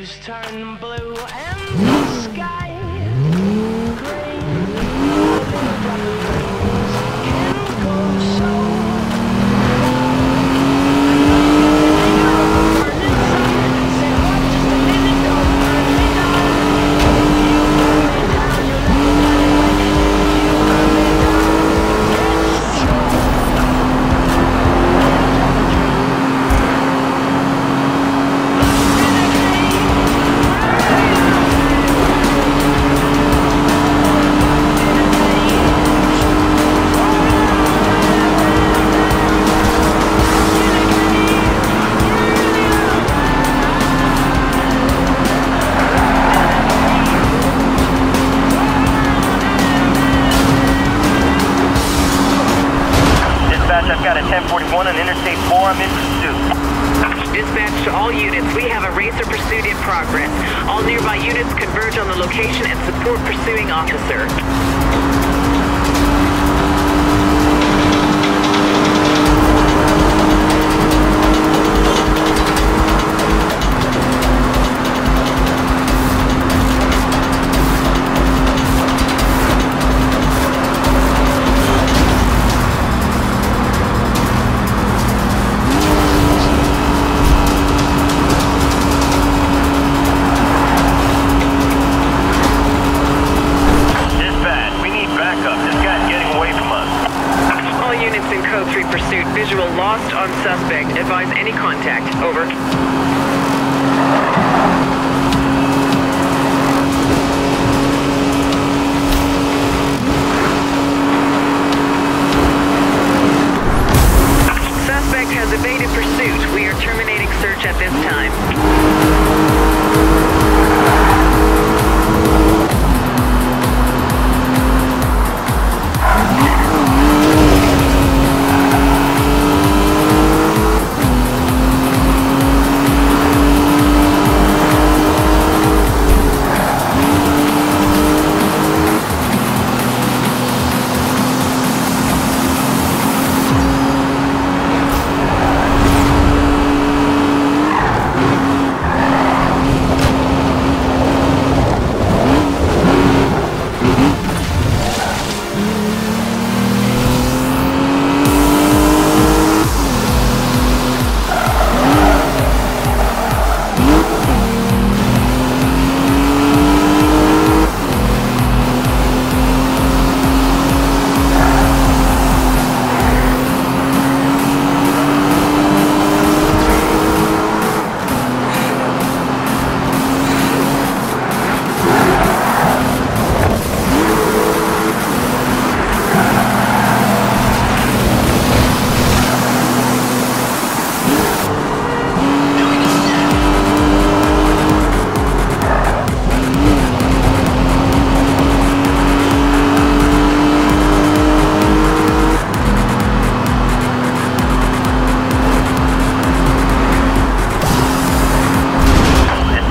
blues turn blue and the sky 1041 on Interstate 4. I'm in pursuit. Dispatch to all units. We have a racer pursuit in progress. All nearby units converge on the location and support pursuing officer. Evaded pursuit. We are terminating search at this time.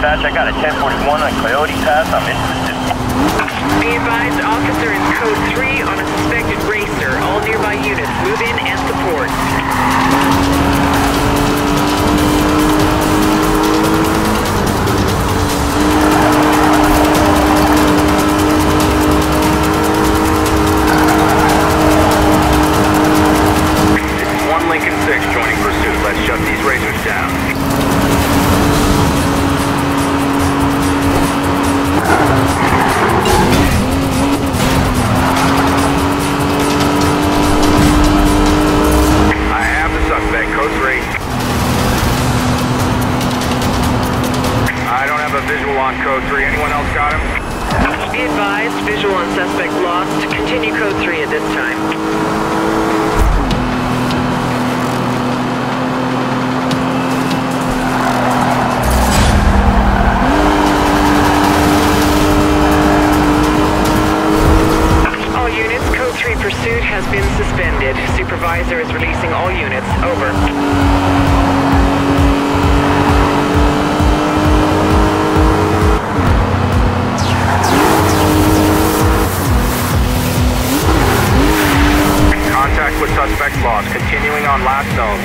Dispatch, I got a 1041 on Coyote Pass. I'm in pursuit. Be advised, officer in code 3 on a suspected racer. All nearby units move in and support. 3. Anyone else got him? Be advised, visual on suspect lost. Continue code 3 at this time. All units, code 3 pursuit has been suspended. Supervisor is releasing all units. Over. With suspect lost. Continuing on last zone.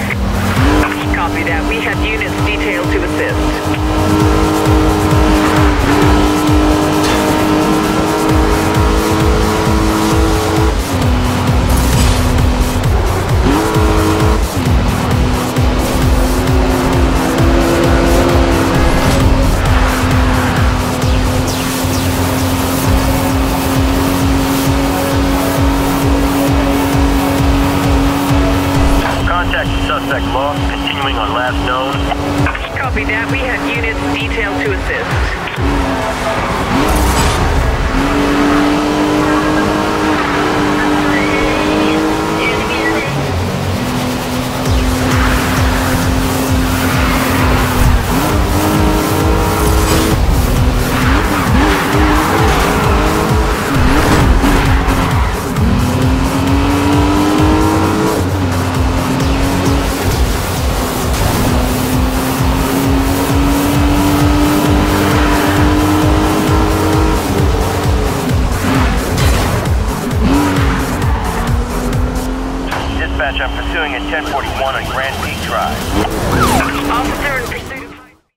Copy that. We have units detailed to assist. Copy that. We have units detailed to assist. At 1041 on Grand Peak Drive.